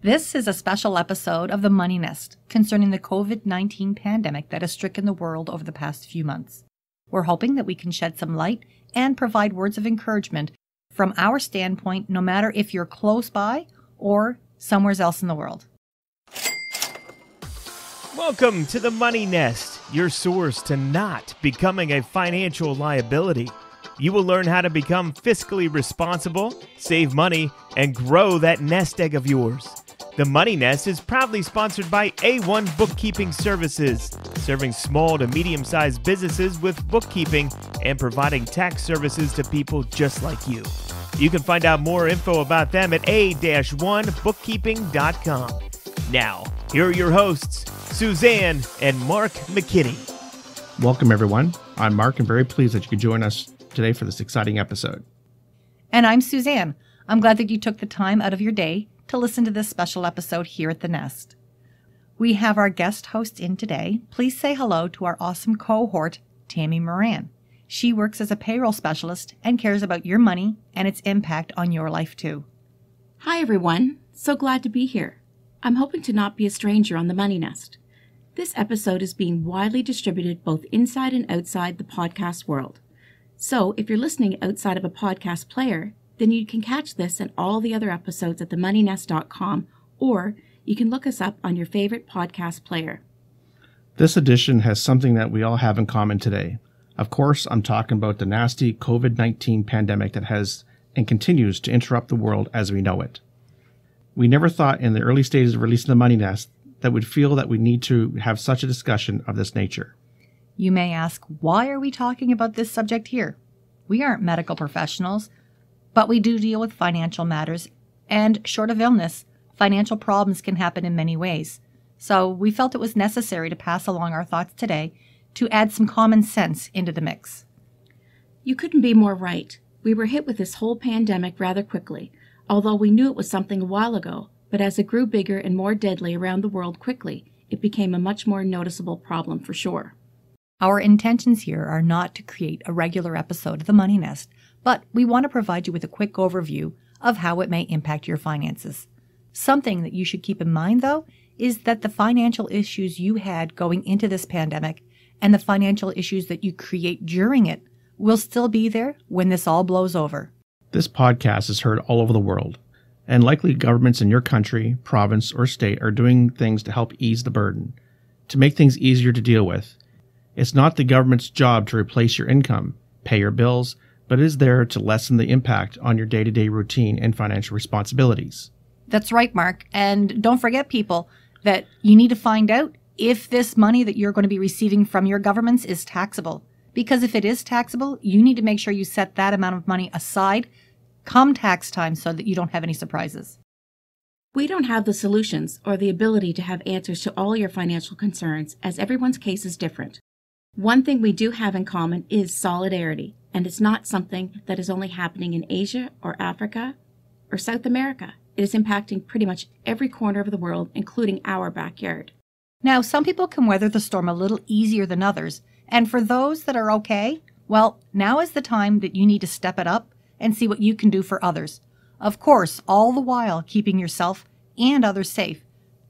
This is a special episode of The Money Nest concerning the COVID 19 pandemic that has stricken the world over the past few months. We're hoping that we can shed some light and provide words of encouragement from our standpoint, no matter if you're close by or somewhere else in the world. Welcome to the Money Nest, your source to not becoming a financial liability. You will learn how to become fiscally responsible, save money, and grow that nest egg of yours. The Money Nest is proudly sponsored by A1 Bookkeeping Services, serving small to medium sized businesses with bookkeeping and providing tax services to people just like you. You can find out more info about them at a-1bookkeeping.com. Now, here are your hosts, Suzanne and Mark McKinney. Welcome, everyone. I'm Mark and very pleased that you could join us today for this exciting episode. And I'm Suzanne. I'm glad that you took the time out of your day to listen to this special episode here at the Nest. We have our guest host in today. Please say hello to our awesome cohort, Tammy Moran. She works as a payroll specialist and cares about your money and its impact on your life too. Hi, everyone. So glad to be here. I'm hoping to not be a stranger on the Money Nest. This episode is being widely distributed both inside and outside the podcast world. So, if you're listening outside of a podcast player, then you can catch this and all the other episodes at themoneynest.com, or you can look us up on your favorite podcast player. This edition has something that we all have in common today. Of course, I'm talking about the nasty COVID 19 pandemic that has and continues to interrupt the world as we know it. We never thought in the early stages of releasing the Money Nest that we'd feel that we need to have such a discussion of this nature. You may ask, why are we talking about this subject here? We aren't medical professionals. But we do deal with financial matters, and short of illness, financial problems can happen in many ways. So we felt it was necessary to pass along our thoughts today to add some common sense into the mix. You couldn't be more right. We were hit with this whole pandemic rather quickly, although we knew it was something a while ago, but as it grew bigger and more deadly around the world quickly, it became a much more noticeable problem for sure. Our intentions here are not to create a regular episode of The Money Nest, but we want to provide you with a quick overview of how it may impact your finances. Something that you should keep in mind, though, is that the financial issues you had going into this pandemic and the financial issues that you create during it will still be there when this all blows over. This podcast is heard all over the world, and likely governments in your country, province, or state are doing things to help ease the burden, to make things easier to deal with. It's not the government's job to replace your income, pay your bills, but is there to lessen the impact on your day to day routine and financial responsibilities. That's right, Mark. And don't forget, people, that you need to find out if this money that you're going to be receiving from your governments is taxable. Because if it is taxable, you need to make sure you set that amount of money aside come tax time so that you don't have any surprises. We don't have the solutions or the ability to have answers to all your financial concerns, as everyone's case is different. One thing we do have in common is solidarity, and it's not something that is only happening in Asia or Africa or South America. It is impacting pretty much every corner of the world, including our backyard. Now, some people can weather the storm a little easier than others, and for those that are okay, well, now is the time that you need to step it up and see what you can do for others. Of course, all the while keeping yourself and others safe.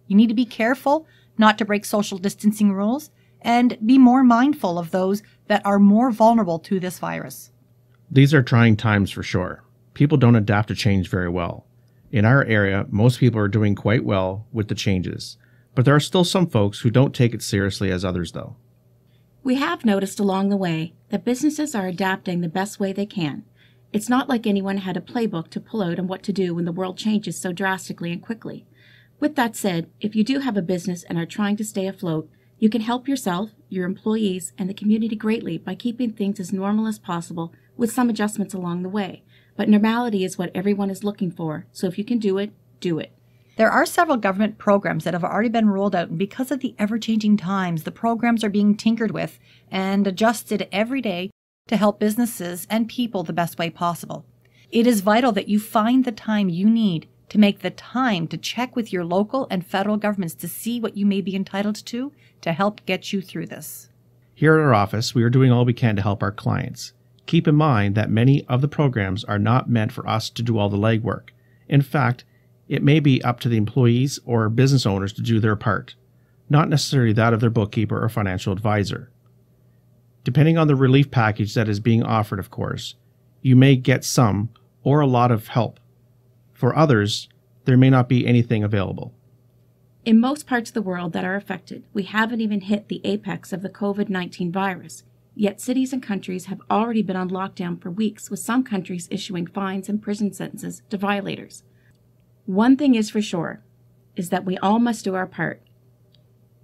You need to be careful not to break social distancing rules and be more mindful of those that are more vulnerable to this virus. These are trying times for sure. People don't adapt to change very well. In our area, most people are doing quite well with the changes, but there are still some folks who don't take it seriously as others, though. We have noticed along the way that businesses are adapting the best way they can. It's not like anyone had a playbook to pull out on what to do when the world changes so drastically and quickly. With that said, if you do have a business and are trying to stay afloat, you can help yourself, your employees, and the community greatly by keeping things as normal as possible with some adjustments along the way. But normality is what everyone is looking for, so if you can do it, do it. There are several government programs that have already been rolled out, and because of the ever changing times, the programs are being tinkered with and adjusted every day to help businesses and people the best way possible. It is vital that you find the time you need to make the time to check with your local and federal governments to see what you may be entitled to to help get you through this. Here at our office, we are doing all we can to help our clients. Keep in mind that many of the programs are not meant for us to do all the legwork. In fact, It may be up to the employees or business owners to do their part, not necessarily that of their bookkeeper or financial advisor. Depending on the relief package that is being offered, of course, you may get some or a lot of help. For others, there may not be anything available. In most parts of the world that are affected, we haven't even hit the apex of the COVID 19 virus. Yet cities and countries have already been on lockdown for weeks, with some countries issuing fines and prison sentences to violators. One thing is for sure is that we all must do our part.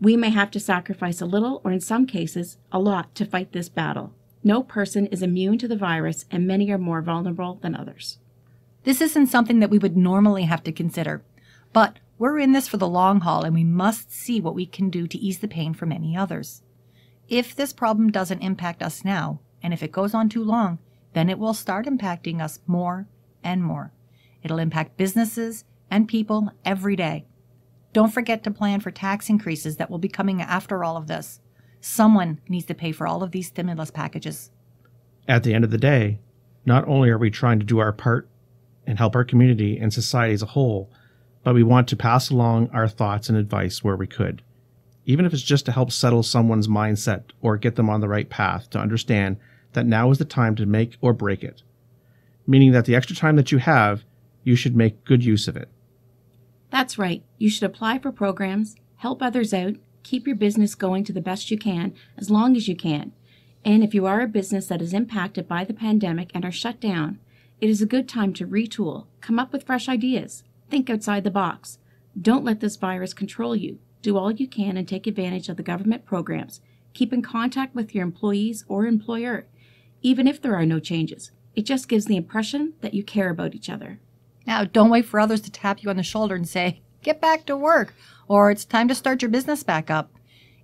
We may have to sacrifice a little, or in some cases, a lot, to fight this battle. No person is immune to the virus, and many are more vulnerable than others. This isn't something that we would normally have to consider, but we're in this for the long haul and we must see what we can do to ease the pain for many others. If this problem doesn't impact us now, and if it goes on too long, then it will start impacting us more and more. It'll impact businesses and people every day. Don't forget to plan for tax increases that will be coming after all of this. Someone needs to pay for all of these stimulus packages. At the end of the day, not only are we trying to do our part and help our community and society as a whole, but we want to pass along our thoughts and advice where we could. Even if it's just to help settle someone's mindset or get them on the right path to understand that now is the time to make or break it. Meaning that the extra time that you have, you should make good use of it. That's right. You should apply for programs, help others out, keep your business going to the best you can as long as you can. And if you are a business that is impacted by the pandemic and are shut down, it is a good time to retool, come up with fresh ideas, think outside the box. Don't let this virus control you. Do all you can and take advantage of the government programs. Keep in contact with your employees or employer, even if there are no changes. It just gives the impression that you care about each other. Now, don't wait for others to tap you on the shoulder and say, get back to work, or it's time to start your business back up.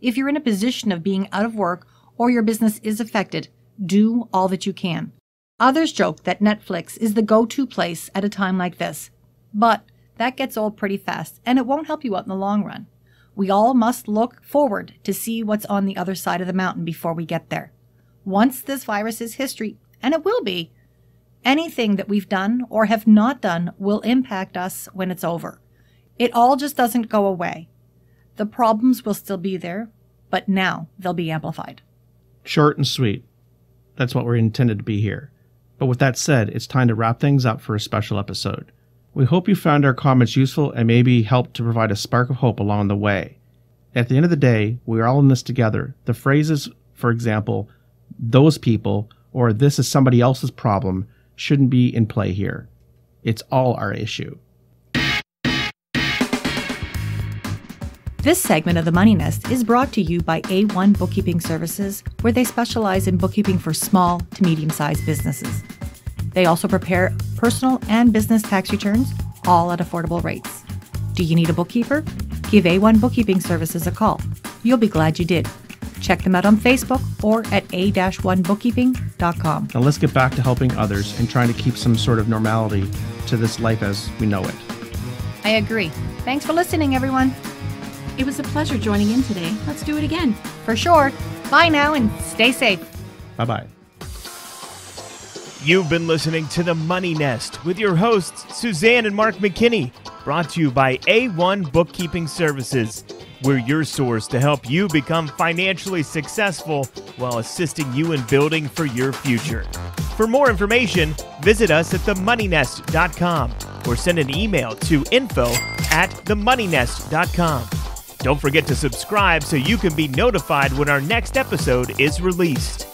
If you're in a position of being out of work or your business is affected, do all that you can. Others joke that Netflix is the go to place at a time like this, but that gets old pretty fast and it won't help you out in the long run. We all must look forward to see what's on the other side of the mountain before we get there. Once this virus is history, and it will be, anything that we've done or have not done will impact us when it's over. It all just doesn't go away. The problems will still be there, but now they'll be amplified. Short and sweet. That's what we're intended to be here. But with that said, it's time to wrap things up for a special episode. We hope you found our comments useful and maybe helped to provide a spark of hope along the way. At the end of the day, we're all in this together. The phrases, for example, those people or this is somebody else's problem shouldn't be in play here. It's all our issue. This segment of the Money Nest is brought to you by A1 Bookkeeping Services, where they specialize in bookkeeping for small to medium sized businesses. They also prepare personal and business tax returns, all at affordable rates. Do you need a bookkeeper? Give A1 Bookkeeping Services a call. You'll be glad you did. Check them out on Facebook or at a-1bookkeeping.com. Now let's get back to helping others and trying to keep some sort of normality to this life as we know it. I agree. Thanks for listening, everyone. It was a pleasure joining in today. Let's do it again. For sure. Bye now and stay safe. Bye bye. You've been listening to The Money Nest with your hosts, Suzanne and Mark McKinney, brought to you by A1 Bookkeeping Services. We're your source to help you become financially successful while assisting you in building for your future. For more information, visit us at themoneynest.com or send an email to info at themoneynest.com. Don't forget to subscribe so you can be notified when our next episode is released.